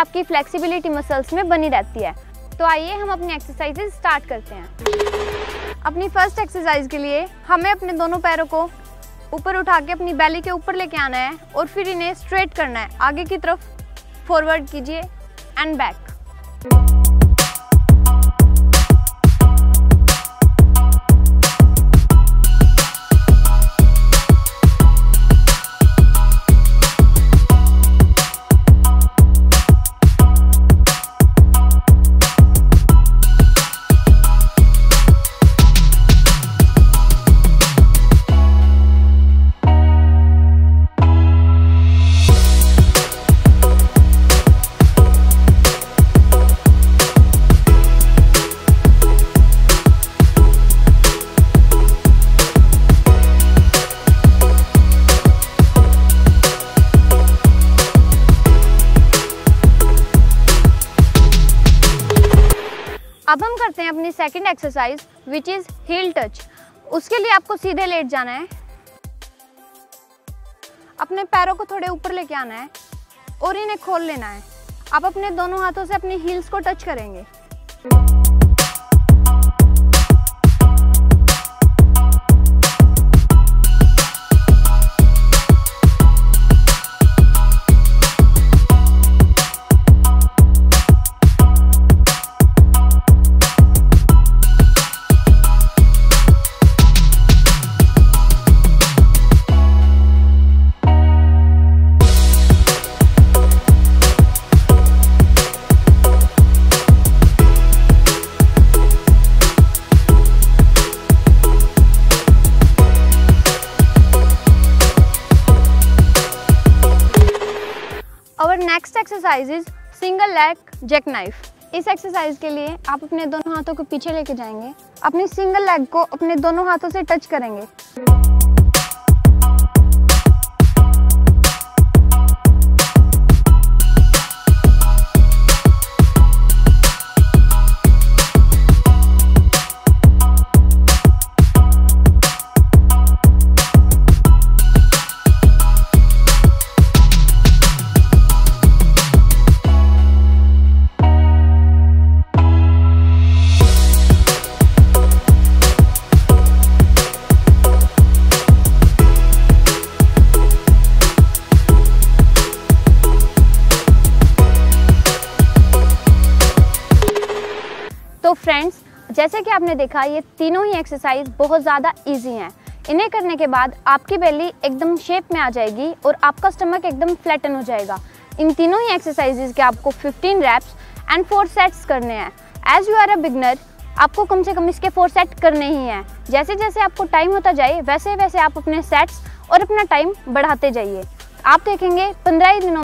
आपकी flexibility muscles में बनी रहती है। तो आइए हम अपनी एक्सरसाइजेज स्टार्ट करते हैं। अपनी फ़र्स्ट एक्सरसाइज के लिए हमें अपने दोनों पैरों को ऊपर उठा के अपनी बैली के ऊपर लेके आना है और फिर इन्हें स्ट्रेट करना है। आगे की तरफ़ फॉरवर्ड कीजिए एंड बैक अब हम करते हैं अपनी second exercise which is heel touch उसके लिए आपको सीधे लेट जाना है। अपने पैरों को थोड़े ऊपर लेके आना है और इन्हें खोल लेना है। आप अपने दोनों हाथों से अपनी हील्स को टच करेंगे। Next exercise is single leg jack knife इस एक्सरसाइज के लिए आप अपने दोनों हाथों को पीछे लेके जाएँगे। अपनी सिंगल लेग को अपने दोनों हाथों से टच करेंगे। फ्रेंड्स जैसे कि आपने देखा, ये तीनों ही एक्सरसाइज बहुत ज़्यादा इजी हैं। इन्हें करने के बाद आपकी बेली एकदम शेप में आ जाएगी और आपका स्टमक एकदम फ्लैटन हो जाएगा। इन तीनों ही एक्सरसाइजेज के आपको 15 रैप्स एंड फोर सेट्स करने हैं। As you are a beginner आपको कम से कम इसके फोर सेट करने ही हैं। जैसे जैसे आपको टाइम होता जाए, वैसे वैसे आप अपने सेट्स और अपना टाइम बढ़ाते जाइए। आप देखेंगे, पंद्रह ही दिनों